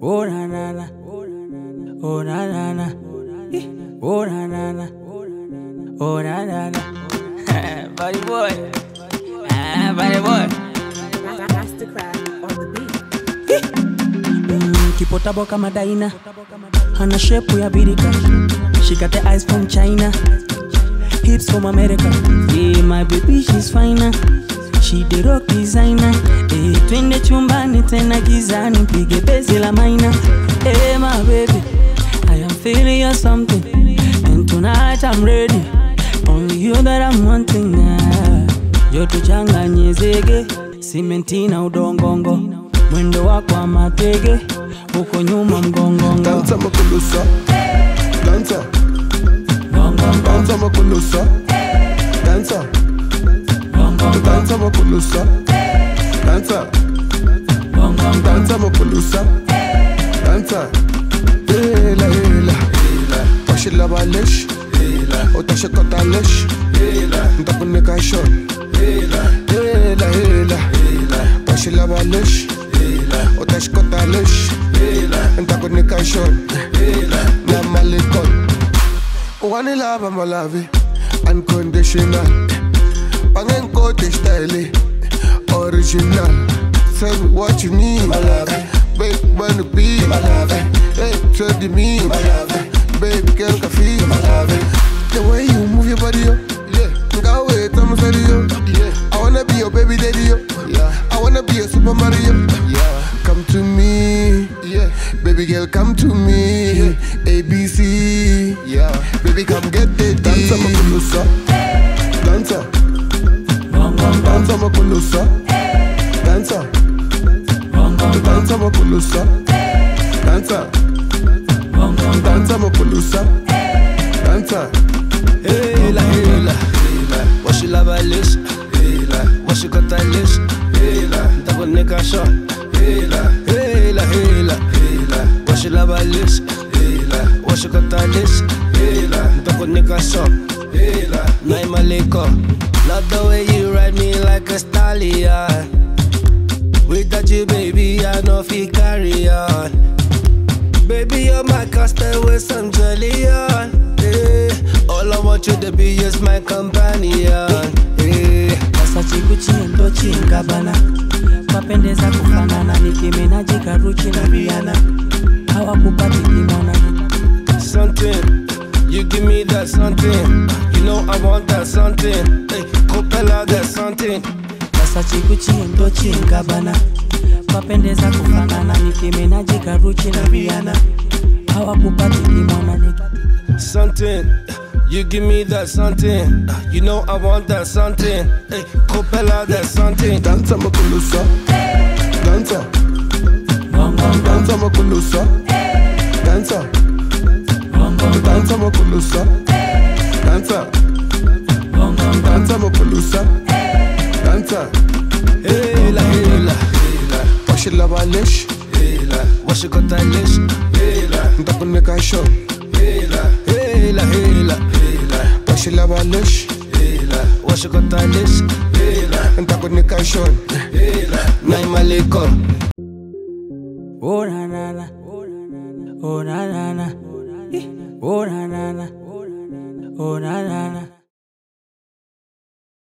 Oh na na na. Oh na na na. Oh na na na. Oh na na na. Body boy. Ah, body boy. Mastercraft on the beat. Kipotabo kama Daina. Hana shepu ya birika. She got the eyes from China. Hips from America. Yeah, my baby she's finer. She the rock designer. Eh, twende chumbani tena gizani pige bezi la maina. Hey, my baby, I am feeling you something. And tonight I'm ready. Only you that I'm wanting. now. Joto changanye zege, simenti na udongongo. Mwendo wako wa matege, uko nyuma mgongongo. Danza makulusa Gongongo, Danza makulusa gongongo, Danza makulusa Danza Washila balish Utasha kotalish Ntakunika shon Hela hela Washila balish Utasha kotalish Ntakunika shon Na malikon Wani lava malavi Unconditional. Pangen kote style Original. Tell me what you need. Big money be. Hey, tell me Baby girl can feel yo I wanna be a Super Mario. Yeah. Come to me. Yeah. Baby girl come to me. ABC Yeah. Baby come get the Danza makulusa Danza. Danza makulusa Danza. Danza makulusa Danza Danza. Makulusa Danza Hela, hela, wash your lava list, wash your cut list, double nigga shot, hela, hela, hela, wash your lava list, wash your cut list, double nigga shot, nine maleko. Love the way you ride me like a stallion. Without you, baby, I know fi carry on. Baby, you're my custard with some jelly on. Eh. All I want you to be is my companion. Hey. Sasa chikuchi ndo chingabana Mapendeza kufanana nikimenaji karuchi na Rihanna hawakupati kimona Something, you give me that something. You know I want that something. Hey, Copella, that something. Sasa chikuchi ndo chingabana papendeza kufanana nikimenaji karuchi na Rihanna hawakupati kimona Something, you give me that something. Uh, you know I want that something. Hey, Copella, that something. Danza makulusa Danza Danza makulusa Danza Danza makulusa Danza Danza makulusa Danza Hela, hela, Washila balish wash your cut list. Ntakunika shon Hela, hela, Washila balish wash your cut list. Ntakunika shon Nine maleko. Oh na na na. Oh na na na. Eh. Oh na na na. Oh na na na